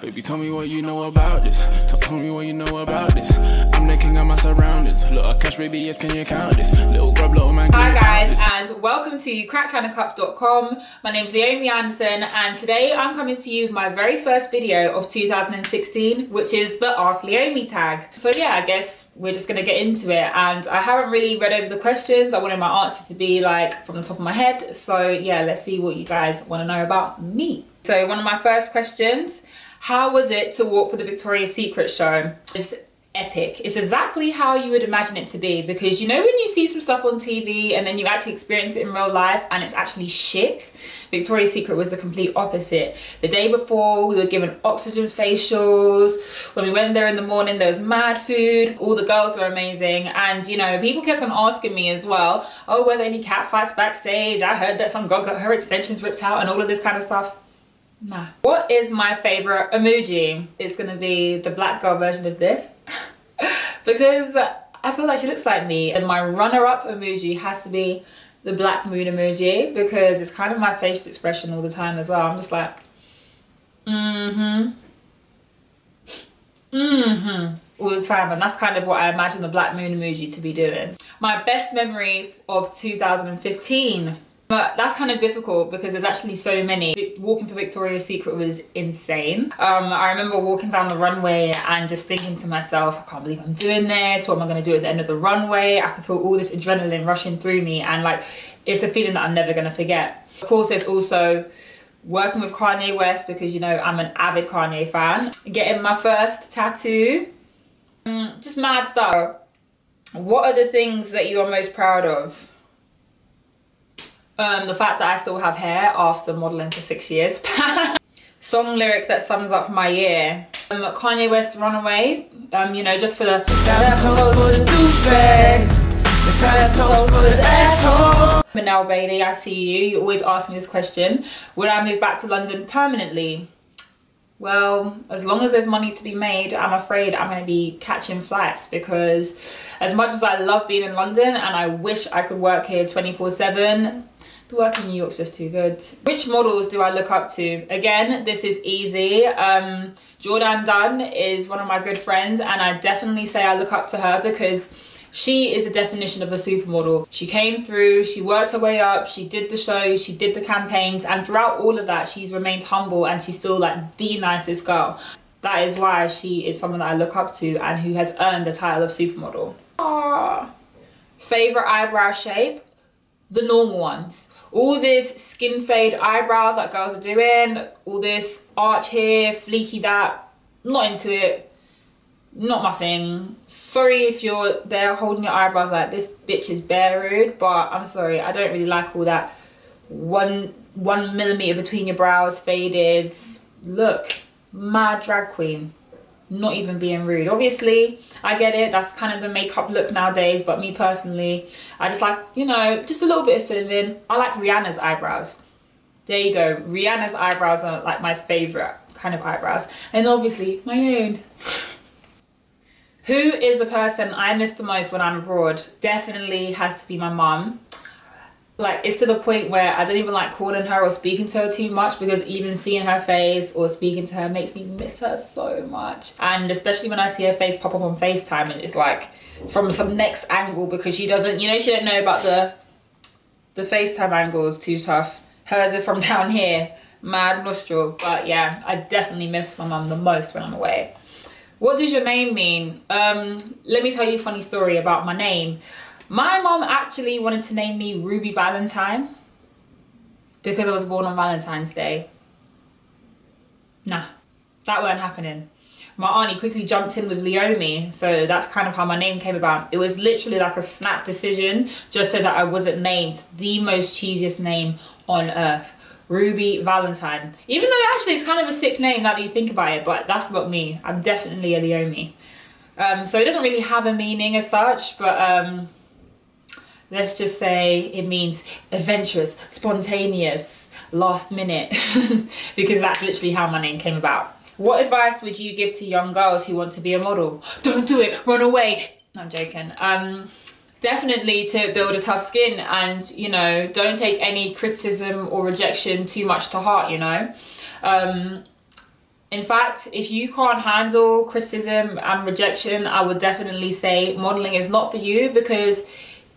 Baby, tell me what you know about this. Tell me what you know about this. I'm the king of my surroundings. Little cash, baby, yes, can you count this? Little grub, little man. Hi guys, and welcome to crackedchinacup.com. My name's Leomie Anderson, and today I'm coming to you with my very first video of 2016, which is the Ask Leomie tag. So yeah, I guess we're just gonna get into it. And I haven't really read over the questions. I wanted my answer to be like from the top of my head. So yeah, let's see what you guys want to know about me. So one of my first questions, how was it to walk for the Victoria's Secret show? It's epic. It's exactly how you would imagine it to be because you know when you see some stuff on TV and then you actually experience it in real life and it's actually shit? Victoria's Secret was the complete opposite. The day before we were given oxygen facials. When we went there in the morning there was mad food. All the girls were amazing and you know people kept on asking me as well, oh were there any cat fights backstage? I heard that some girl got her extensions ripped out and all of this kind of stuff. Nah. What is my favorite emoji? It's gonna be the black girl version of this because I feel like she looks like me and my runner-up emoji has to be the black moon emoji because it's kind of my facial expression all the time as well. I'm just like, mm-hmm, mm-hmm, all the time. And that's kind of what I imagine the black moon emoji to be doing. My best memory of 2015 but that's kind of difficult because there's actually so many. Walking for Victoria's Secret was insane. Um, I remember walking down the runway and just thinking to myself, I can't believe I'm doing this. What am I going to do at the end of the runway? I could feel all this adrenaline rushing through me and like it's a feeling that I'm never going to forget. Of course, there's also working with Kanye West because you know I'm an avid Kanye fan. Getting my first tattoo. Mm, just mad stuff. What are the things that you are most proud of? Um, the fact that I still have hair after modelling for six years. Song lyric that sums up my year. Um, Kanye West Runaway, um, you know, just for the... Manel Bailey, I see you. You always ask me this question. Would I move back to London permanently? Well, as long as there's money to be made, I'm afraid I'm going to be catching flights because as much as I love being in London and I wish I could work here 24 7, the work in New York's just too good. Which models do I look up to? Again, this is easy. Um, Jourdan Dunn is one of my good friends and I definitely say I look up to her because she is the definition of a supermodel. She came through, she worked her way up, she did the shows, she did the campaigns, and throughout all of that, she's remained humble and she's still like the nicest girl. That is why she is someone that I look up to and who has earned the title of supermodel. Aww. Favorite eyebrow shape? The normal ones all this skin fade eyebrow that girls are doing, all this arch here, fleeky that, not into it, not my thing. Sorry if you're there holding your eyebrows like this bitch is bare rude, but I'm sorry, I don't really like all that one one millimeter between your brows faded. Look, mad drag queen not even being rude. Obviously i get it. That's kind of the makeup look nowadays but me personally i just like you know just a little bit of filling in i like rihanna's eyebrows. There you go. Rihanna's eyebrows are like my favorite kind of eyebrows. And obviously my own. Who is the person i miss the most when i'm abroad? Definitely has to be my mom like it's to the point where I don't even like calling her or speaking to her too much because even seeing her face or speaking to her makes me miss her so much. And especially when I see her face pop up on FaceTime and it's like from some next angle because she doesn't, you know, she don't know about the the FaceTime angles too tough. Hers are from down here, mad nostril. But yeah, I definitely miss my mum the most when I'm away. What does your name mean? Um, let me tell you a funny story about my name. My mom actually wanted to name me Ruby Valentine because I was born on Valentine's Day. Nah, that weren't happening. My auntie quickly jumped in with Leomie, so that's kind of how my name came about. It was literally like a snap decision just so that I wasn't named the most cheesiest name on earth. Ruby Valentine. Even though actually it's kind of a sick name now that you think about it, but that's not me. I'm definitely a Leomie. Um, so it doesn't really have a meaning as such, but um, let's just say it means adventurous, spontaneous, last minute, because that's literally how my name came about. What advice would you give to young girls who want to be a model? Don't do it, run away. No, I'm joking. Um, definitely to build a tough skin and, you know, don't take any criticism or rejection too much to heart, you know. Um, In fact, if you can't handle criticism and rejection, I would definitely say modeling is not for you because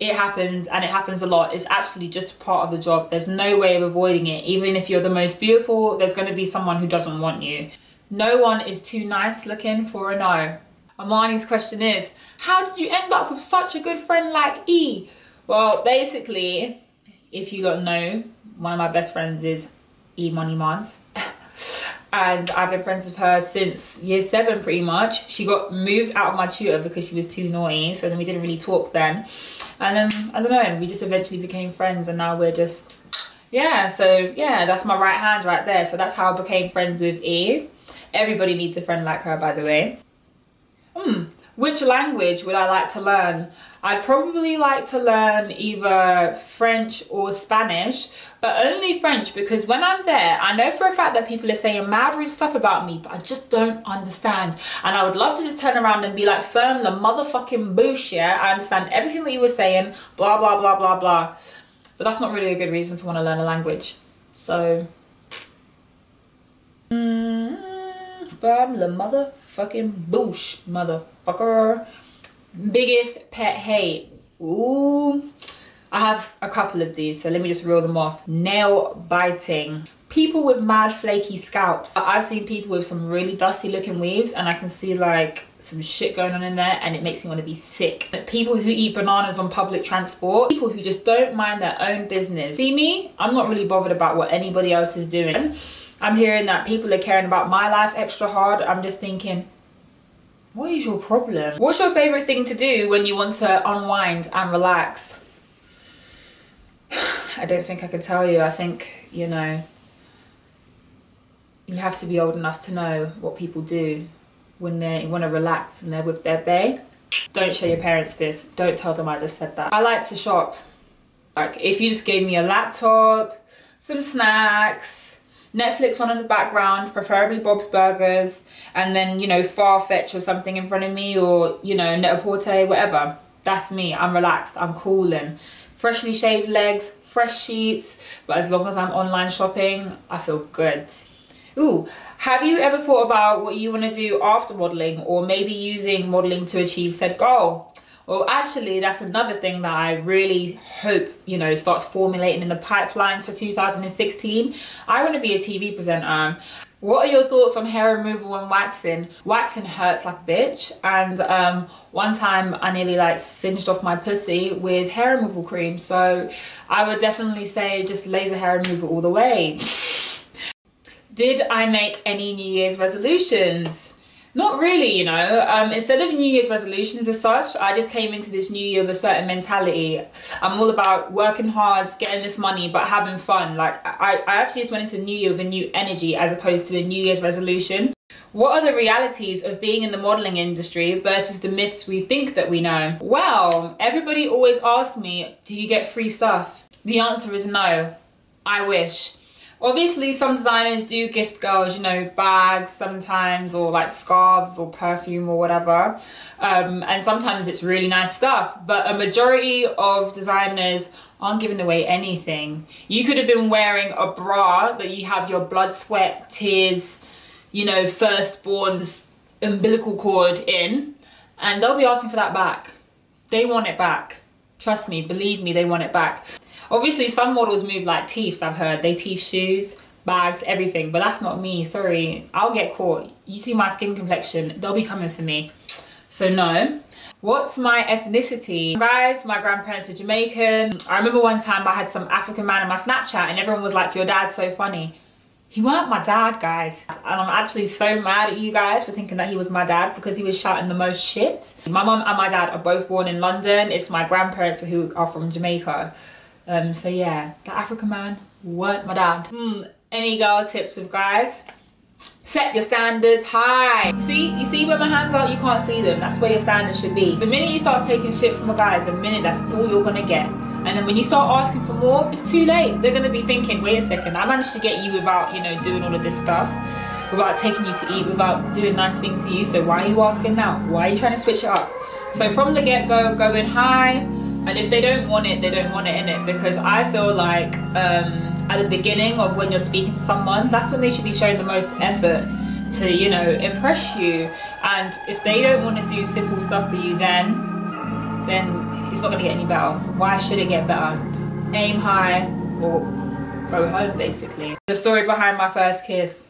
it happens and it happens a lot. It's actually just part of the job. There's no way of avoiding it. Even if you're the most beautiful, there's going to be someone who doesn't want you. No one is too nice looking for a no. Amani's question is, how did you end up with such a good friend like E? Well, basically, if you don't know, one of my best friends is E Money Mons. and I've been friends with her since year seven pretty much. She got moved out of my tutor because she was too naughty, so then we didn't really talk then. And then, I don't know, we just eventually became friends and now we're just, yeah, so yeah, that's my right hand right there. So that's how I became friends with E. Everybody needs a friend like her, by the way. Hmm, which language would I like to learn? I'd probably like to learn either French or Spanish, but only French because when I'm there, I know for a fact that people are saying mad rude stuff about me, but I just don't understand. And I would love to just turn around and be like, firm the motherfucking bullshit. I understand everything that you were saying, blah, blah, blah, blah, blah. But that's not really a good reason to want to learn a language. So, firm the motherfucking bush, motherfucker. Biggest pet hate. Ooh. I have a couple of these, so let me just reel them off. Nail biting. People with mad flaky scalps. I've seen people with some really dusty looking weaves and I can see like some shit going on in there and it makes me want to be sick. People who eat bananas on public transport. People who just don't mind their own business. See me? I'm not really bothered about what anybody else is doing. I'm hearing that people are caring about my life extra hard. I'm just thinking, what is your problem? What's your favorite thing to do when you want to unwind and relax? I don't think I can tell you. I think, you know, you have to be old enough to know what people do when they want to relax and they're with their bae. Don't show your parents this. Don't tell them I just said that. I like to shop. Like if you just gave me a laptop, some snacks, Netflix on in the background, preferably Bob's Burgers, and then, you know, Farfetch or something in front of me or, you know, Net-a-Porter, whatever. That's me. I'm relaxed. I'm cooling. Freshly shaved legs, fresh sheets, but as long as I'm online shopping, I feel good. Ooh, have you ever thought about what you want to do after modeling or maybe using modeling to achieve said goal? Well, actually, that's another thing that I really hope, you know, starts formulating in the pipeline for 2016. I want to be a TV presenter. What are your thoughts on hair removal and waxing? Waxing hurts like a bitch and um, one time I nearly like singed off my pussy with hair removal cream so I would definitely say just laser hair removal all the way. Did I make any New Year's resolutions? Not really, you know. Um, instead of New Year's resolutions as such, I just came into this new year with a certain mentality. I'm all about working hard, getting this money, but having fun. Like, I, I actually just went into New Year with a new energy as opposed to a New Year's resolution. What are the realities of being in the modeling industry versus the myths we think that we know? Well, everybody always asks me, do you get free stuff? The answer is no. I wish. Obviously, some designers do gift girls, you know, bags sometimes, or like scarves or perfume or whatever. Um, and sometimes it's really nice stuff. But a majority of designers aren't giving away anything. You could have been wearing a bra that you have your blood, sweat, tears, you know, firstborn's umbilical cord in, and they'll be asking for that back. They want it back. Trust me, believe me, they want it back. Obviously, some models move like thieves, I've heard. They thief shoes, bags, everything. But that's not me, sorry. I'll get caught. You see my skin complexion, they'll be coming for me. So no. What's my ethnicity? Guys, my grandparents are Jamaican. I remember one time I had some African man in my Snapchat and everyone was like, your dad's so funny. He weren't my dad, guys. And I'm actually so mad at you guys for thinking that he was my dad because he was shouting the most shit. My mum and my dad are both born in London. It's my grandparents who are from Jamaica. Um, so yeah, the African man weren't my dad. Hmm, any girl tips with guys? Set your standards high. You see, you see where my hands are? You can't see them. That's where your standards should be. The minute you start taking shit from a guy, the minute that's all you're gonna get. And then when you start asking for more, it's too late. They're gonna be thinking, wait a second, I managed to get you without, you know, doing all of this stuff, without taking you to eat, without doing nice things to you. So why are you asking now? Why are you trying to switch it up? So from the get-go, going high, and if they don't want it they don't want it in it because i feel like um, at the beginning of when you're speaking to someone that's when they should be showing the most effort to, you know, impress you. And if they don't want to do simple stuff for you, then, then it's not going to get any better. Why should it get better? Aim high or go home, basically. The story behind my first kiss.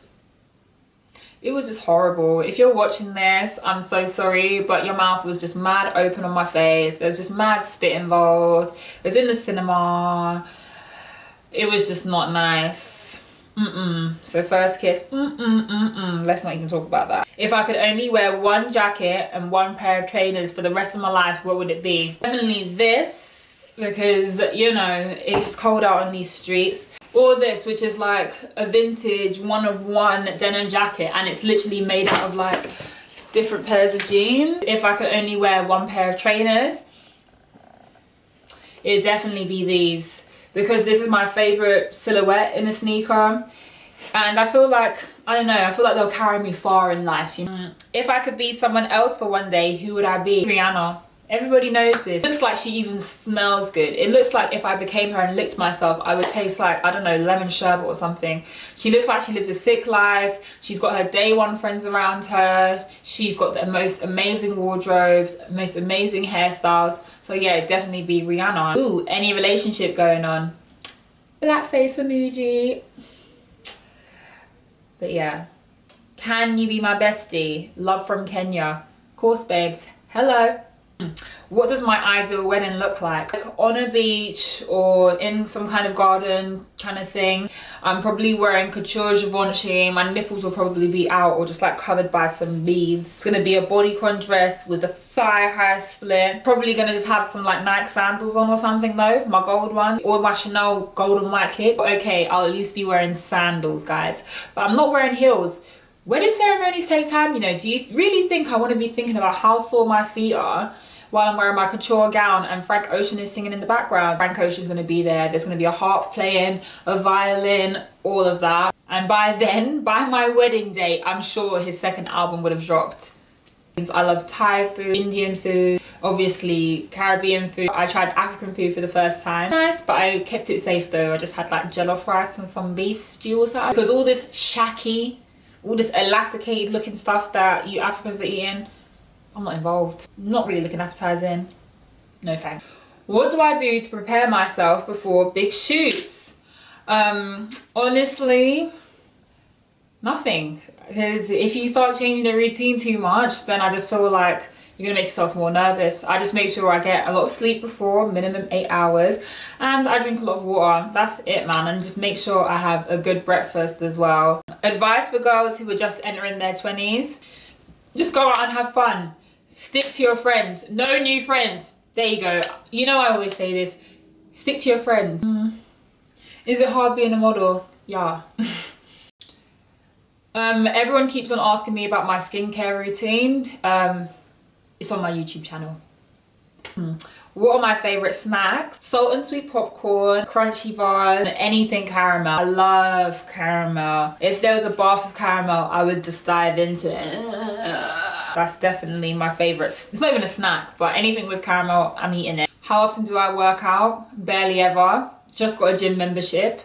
It was just horrible. If you're watching this, I'm so sorry, but your mouth was just mad open on my face. There's just mad spit involved. It was in the cinema. It was just not nice Mm-mm. So first kiss, mm-mm-mm-mm. Let's not even talk about that. If I could only wear one jacket and one pair of trainers for the rest of my life, what would it be? Definitely this, because, you know, it's cold out on these streets. Or this, which is like a vintage one of one denim jacket and it's literally made out of like different pairs of jeans. If I could only wear one pair of trainers, it'd definitely be these. Because this is my favorite silhouette in a sneaker. And I feel like I don't know I feel like they'll carry me far in life you know? If I could be someone else for one day who would I be? Rihanna everybody knows this it looks like she even smells good it looks like if I became her and licked myself I would taste like I don't know lemon sherbet or something she looks like she lives a sick life she's got her day one friends around her she's got the most amazing wardrobe most amazing hairstyles so yeah, definitely be Rihanna. Ooh, any relationship going on. Blackface emoji. But yeah. Can you be my bestie? Love from Kenya. Course, babes. Hello. What does my ideal wedding look like? like? On a beach or in some kind of garden kind of thing. I'm probably wearing couture Givenchy. My nipples will probably be out or just like covered by some beads. It's gonna be a bodycon dress with a thigh high split. Probably gonna just have some like Nike sandals on or something though. My gold one or my Chanel golden white kit. But okay, I'll at least be wearing sandals guys. But I'm not wearing heels wedding ceremonies take time you know do you really think i want to be thinking about how sore my feet are while I'm wearing my couture gown and Frank Ocean is singing in the background. Frank Ocean's gonna be there. There's gonna be a harp playing, a violin, all of that. And by then, by my wedding date, I'm sure his second album would have dropped. I love Thai food, Indian food, obviously Caribbean food. I tried African food for the first time. Nice, but I kept it safe though. I just had like jollof rice and some beef stew or something. Because all this shaki, all this elasticated looking stuff that you Africans are eating, I'm not involved. Not really looking appetizing. No thanks. What do I do to prepare myself before big shoots? Um, honestly, nothing. Because if you start changing the routine too much, then I just feel like you're gonna make yourself more nervous. I just make sure I get a lot of sleep before, minimum eight hours, and I drink a lot of water. That's it, man. And just make sure I have a good breakfast as well. Advice for girls who are just entering their 20s, just go out and have fun. Stick to your friends. No new friends. There you go. You know I always say this. Stick to your friends. Mm. Is it hard being a model? Yeah. um, everyone keeps on asking me about my skincare routine. Um, it's on my YouTube channel. Mm. What are my favorite snacks? Salt and sweet popcorn, crunchy bars, anything caramel. I love caramel. If there was a bath of caramel, I would just dive into it. That's definitely my favorite. It's not even a snack, but anything with caramel, I'm eating it. How often do I work out? Barely ever. Just got a gym membership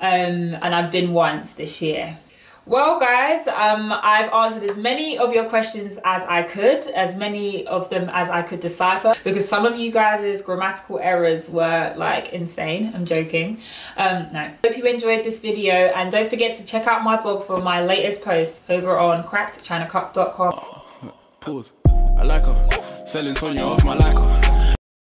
um, and I've been once this year. Well guys, um, I've answered as many of your questions as I could, as many of them as I could decipher because some of you guys' grammatical errors were like insane. I'm joking. Um, no. Hope you enjoyed this video and don't forget to check out my blog for my latest post over on crackedchinacup.com. Pause. I like her. Selling Sonia off my like her.